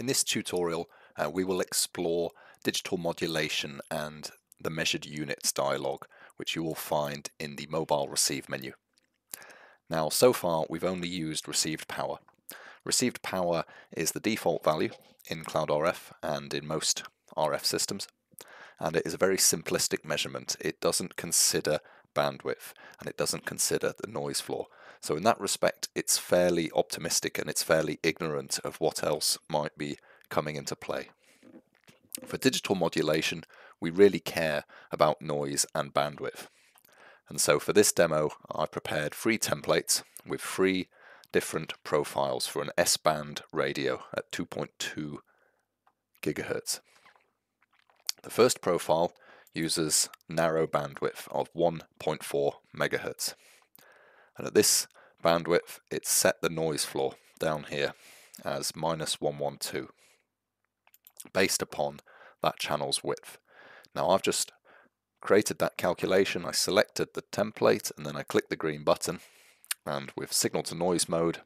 In this tutorial uh, we will explore digital modulation and the measured units dialog which you will find in the mobile receive menu. Now so far we've only used received power. Received power is the default value in Cloud RF and in most RF systems and it is a very simplistic measurement. It doesn't consider bandwidth and it doesn't consider the noise floor. So in that respect it's fairly optimistic and it's fairly ignorant of what else might be coming into play. For digital modulation we really care about noise and bandwidth. And so for this demo I prepared three templates with three different profiles for an S-band radio at 2.2 gigahertz. The first profile uses narrow bandwidth of 1.4 megahertz. And at this bandwidth, it's set the noise floor down here as minus 112 based upon that channel's width. Now I've just created that calculation, I selected the template and then I click the green button and with signal to noise mode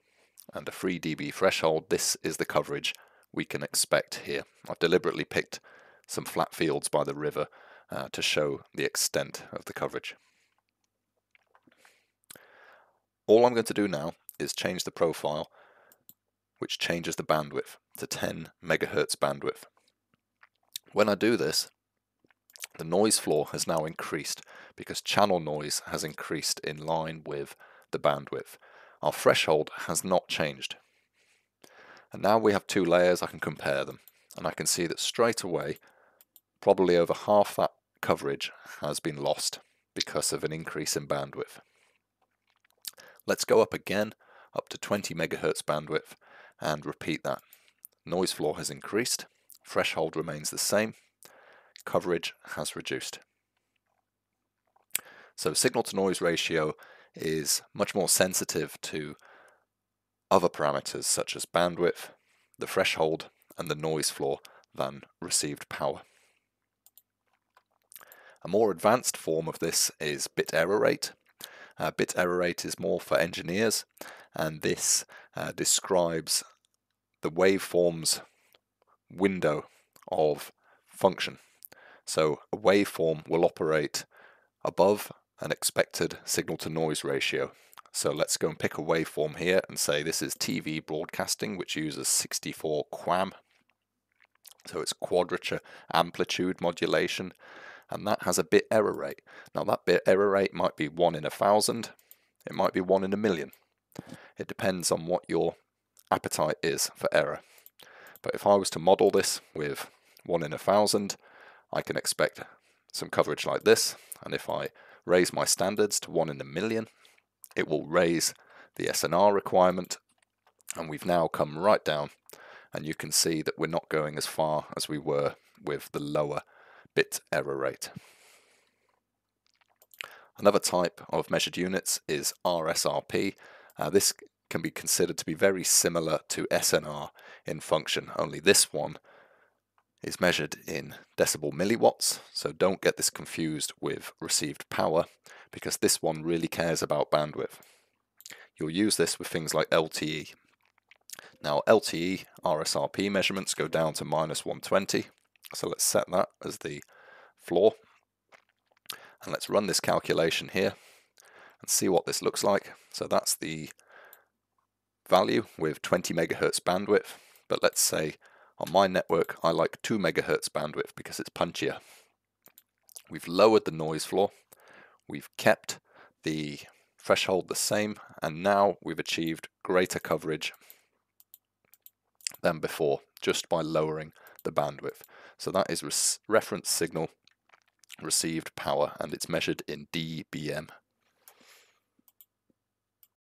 and a 3 dB threshold this is the coverage we can expect here. I've deliberately picked some flat fields by the river uh, to show the extent of the coverage. All I'm going to do now is change the profile which changes the bandwidth to 10 megahertz bandwidth. When I do this, the noise floor has now increased because channel noise has increased in line with the bandwidth. Our threshold has not changed. And now we have two layers, I can compare them. And I can see that straight away probably over half that coverage has been lost because of an increase in bandwidth. Let's go up again up to 20 megahertz bandwidth and repeat that. Noise floor has increased, threshold remains the same, coverage has reduced. So signal to noise ratio is much more sensitive to other parameters such as bandwidth, the threshold and the noise floor than received power. A more advanced form of this is bit error rate. Uh, bit error rate is more for engineers and this uh, describes the waveform's window of function. So a waveform will operate above an expected signal to noise ratio. So let's go and pick a waveform here and say this is TV broadcasting which uses 64 QAM. So it's quadrature amplitude modulation and that has a bit error rate. Now that bit error rate might be 1 in a thousand, it might be 1 in a million. It depends on what your appetite is for error. But if I was to model this with 1 in a thousand, I can expect some coverage like this, and if I raise my standards to 1 in a million, it will raise the SNR requirement, and we've now come right down, and you can see that we're not going as far as we were with the lower bit error rate. Another type of measured units is RSRP. Uh, this can be considered to be very similar to SNR in function, only this one is measured in decibel milliwatts, so don't get this confused with received power, because this one really cares about bandwidth. You'll use this with things like LTE. Now LTE RSRP measurements go down to minus 120, so let's set that as the floor. And let's run this calculation here and see what this looks like. So that's the value with 20 megahertz bandwidth. But let's say on my network, I like 2 megahertz bandwidth because it's punchier. We've lowered the noise floor. We've kept the threshold the same. And now we've achieved greater coverage than before just by lowering the bandwidth. So that is reference signal received power and it's measured in dBm